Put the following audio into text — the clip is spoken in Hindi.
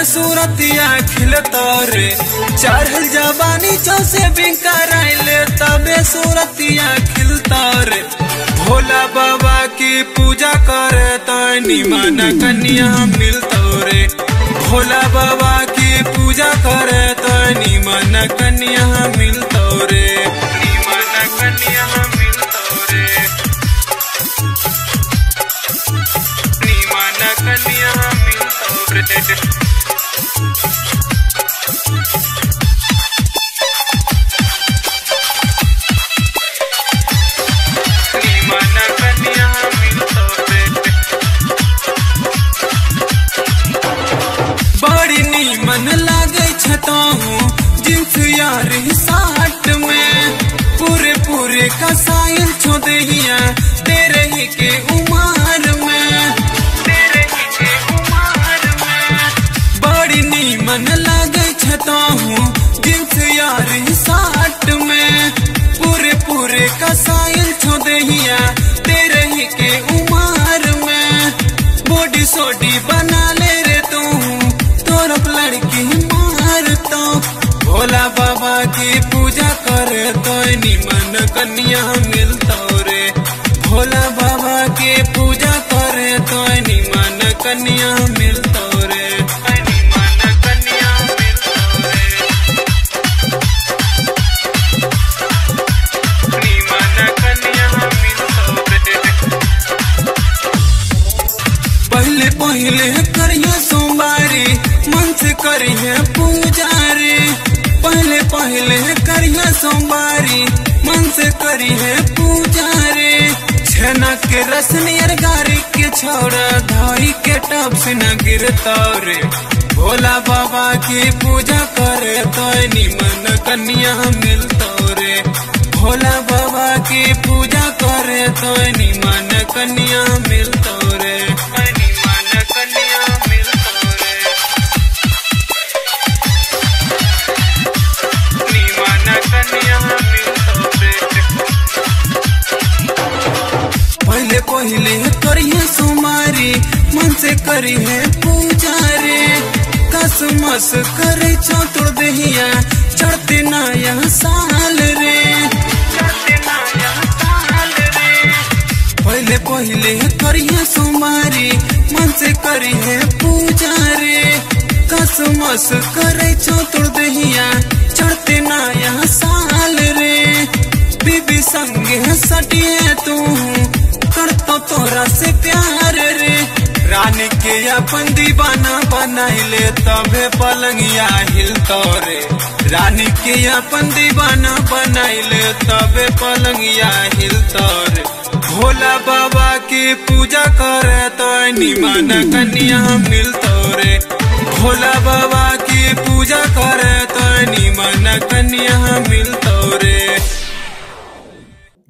तबे सूरतिया खिलतोरे चढ़ल जवानी चौसे से बिंकराइले तबे सूरतिया खिलतोरे भोला बाबा की पूजा करे तो निमाना कन्या मिलतोरे भोला बाबा की लागे छताहू जिन्स यार साट में। पूरे पूरे कसाइल छोदहिया तेरे ही के उमार में। तेरे ही के उमार में। बड़ी नी नीमन लागे छताहू जिन्स यार साट में। पूरे पूरे कसाइल छोदहिया तेरे ही के उमार में। बॉडी सोडी बना ले कन्या मिलतो रे। भोला बाबा के पूजा करे तो निमन कन्या मिलतो रे। पहले पहले करिए सोमवारी मन से करिए पूजा रे। पहले पहले करिए सोमवारी मन से करिए पूजा रे छेना के रस नियर गारी के छोड़ा धाई के टप से न गिरता रे। भोला बाबा की पूजा करे तो निमन कन्या मिलता रे। भोला बाबा की पूजा करे तो निमन कन्या मिलतो पहले करिए सुमारी, मन से करिए पूजा रे कसमस करे चौतुर दहिया, चढ़ते नया साल रे। पहले पहले करिए सुमारी, मन से करिए पूजा रे कसमस करे चौतुर दहिया, चढ़ते नया साल रे। बीबी संगे सटिए तो तोरा से प्यार रे। रानी के अपन दीवाना बनाइले तबे पलंगिया हिलतो रे रानी के अपन दीवाना बनाइले तबे पलंगिया हिलतो रे भोला बाबा की पूजा करे तो निमन कन्या मिलतो रे भोला बाबा